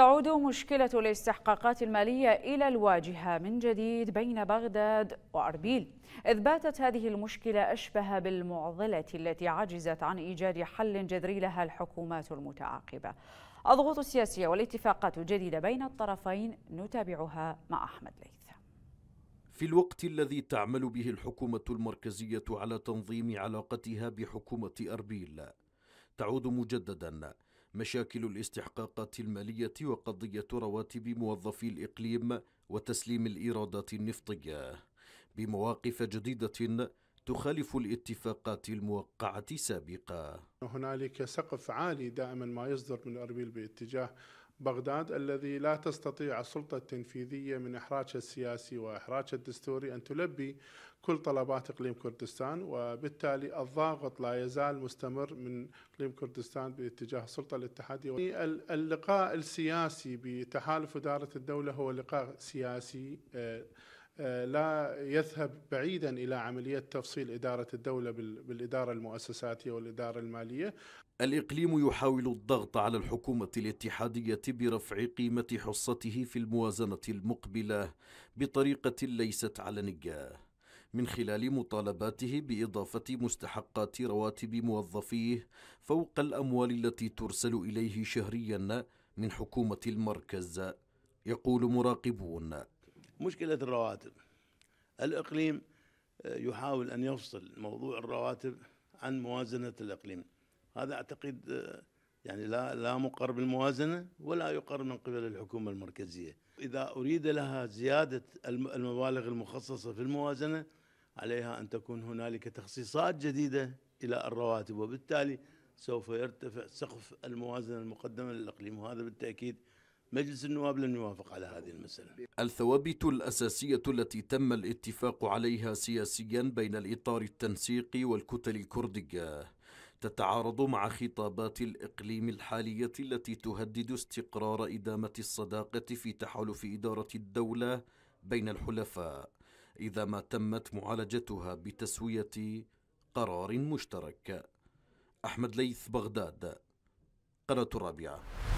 تعود مشكلة الاستحقاقات المالية إلى الواجهة من جديد بين بغداد وأربيل. إذ باتت هذه المشكلة أشبه بالمعضلة التي عجزت عن إيجاد حل جذري لها الحكومات المتعاقبة. الضغوط السياسية والاتفاقات الجديدة بين الطرفين نتابعها مع أحمد ليث. في الوقت الذي تعمل به الحكومة المركزية على تنظيم علاقتها بحكومة أربيل تعود مجددا مشاكل الاستحقاقات المالية وقضية رواتب موظفي الإقليم وتسليم الإيرادات النفطية بمواقف جديدة تخالف الاتفاقات الموقعة سابقا. هنالك سقف عالي دائما ما يصدر من أربيل باتجاه بغداد الذي لا تستطيع السلطة التنفيذية من إحراجها السياسي وإحراجها الدستوري أن تلبي كل طلبات إقليم كردستان وبالتالي الضاغط لا يزال مستمر من إقليم كردستان باتجاه السلطة الاتحادية. اللقاء السياسي بتحالف إدارة الدولة هو لقاء سياسي آه، لا يذهب بعيدا إلى عملية تفصيل إدارة الدولة بالإدارة المؤسساتية والإدارة المالية. الإقليم يحاول الضغط على الحكومة الاتحادية برفع قيمة حصته في الموازنة المقبلة بطريقة ليست علنيه. من خلال مطالباته بإضافة مستحقات رواتب موظفيه فوق الأموال التي ترسل إليه شهريا من حكومة المركز يقول مراقبون مشكلة الرواتب. الإقليم آه، يحاول أن يفصل موضوع الرواتب عن موازنة الإقليم. هذا أعتقد آه، يعني لا لا مقر بالموازنة ولا يقر من قبل الحكومة المركزية. إذا أريد لها زيادة المبالغ المخصصة في الموازنة عليها أن تكون هنالك تخصيصات جديدة إلى الرواتب وبالتالي سوف يرتفع سقف الموازنة المقدمة للإقليم. وهذا بالتأكيد مجلس النواب لن يوافق على هذه المسألة. الثوابت الأساسية التي تم الاتفاق عليها سياسيا بين الإطار التنسيقي والكتل الكردية تتعارض مع خطابات الإقليم الحالية التي تهدد استقرار إدامة الصداقة في تحالف إدارة الدولة بين الحلفاء إذا ما تمت معالجتها بتسوية قرار مشترك. أحمد ليث بغداد. قناة الرابعة.